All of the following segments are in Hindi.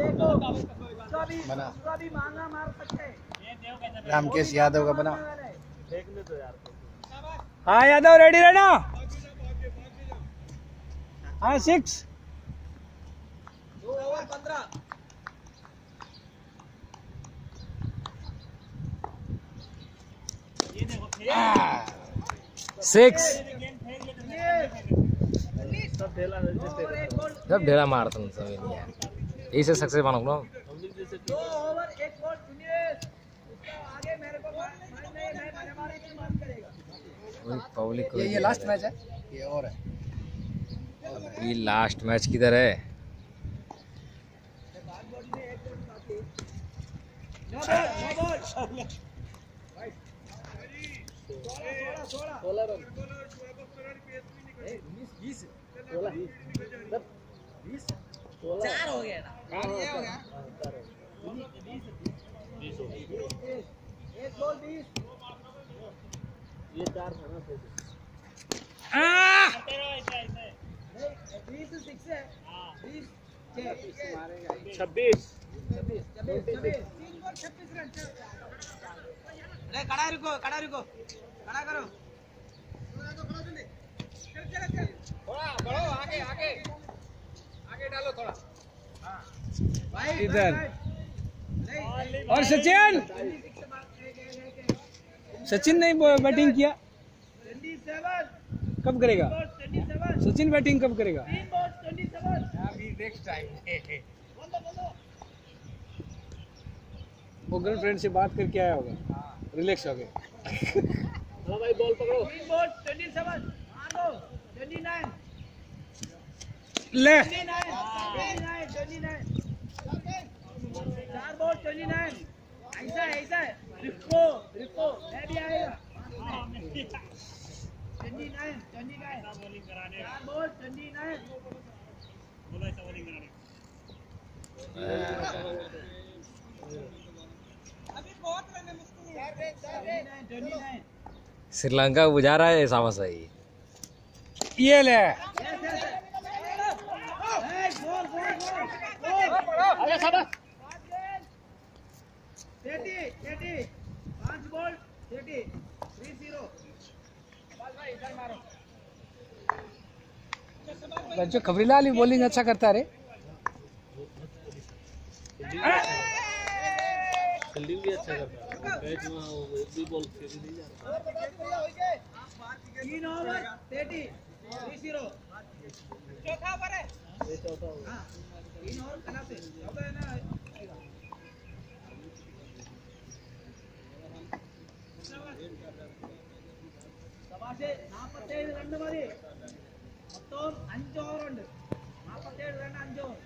बना। भी मांगा मार सकते। रामकेश यादव का बना। हाँ यादव रेडी रहना? हाँ सिक्स दो ओवर पंद्रह सिक्स जब ढेला मारता हूँ नहीं यही से सक्सेस बनाओ ना दो ओवर एक बॉल दिनेश उसका आगे मेरे को मार मार- नहीं मैं मैं मारे की मार करेगा वही पब्लिक ये ये लास्ट मैच है? ये और है। ये लास्ट मैच किधर है? नो बॉल नो बॉल सोलह। रन हो। गया ना एक बॉल बीस नहीं बीस सिक्स है बीस छः छब्बीस छब्बीस छब्बीस छब्बीस बॉल छब्बीस अरे खड़ा रुको खड़ा रुको खड़ा करो थोड़ा बढ़ो आगे आगे आगे डालो थोड़ा इधर। और सचिन? सचिन ने बैटिंग किया। कब करेगा? सचिन बैटिंग कब करेगा? वो गर्लफ्रेंड से बात करके आया होगा। रिलैक्स हो गए। तीन बॉल नाइन ले twenty nine twenty nine twenty nine चार बॉल ट्वेंटी नाइन ऐसा है ऐसा। है रिको रिको मैं भी आएगा ट्वेंटी नाइन ट्वेंटी नाइन चार बॉल ट्वेंटी नाइन अभी बहुत रन है मुश्किल है twenty nine twenty nine Sri Lanka बुझा रहा है सामा सही ये ले। पाँच बॉल थ्री ज़ीरो बच्चों खबरीलाल भी बॉलिंग अच्छा करता रे। फील्डिंग भी अच्छा करता है। बैट में एक भी बॉल फेरी नहीं जाता। तीन ओवर थर्टी थ्री ज़ीरो चौथा ओवर है। ये चौथा होगा हाँ तीन ओवर कना से। चौथा है ना? മാഷെ നാപ്പത്തേഴ് രണ്ട് മതി മൊത്തം അഞ്ച് ഓവറുണ്ട് നാപ്പത്തേഴ് രണ്ട് അഞ്ച് over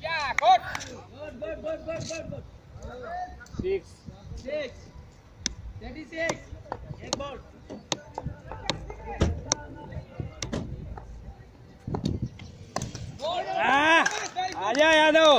Yeah, good. Good, good, good, good, good, good. Six. Six. Thirty-six. Eight ball. Ah, आजा यादव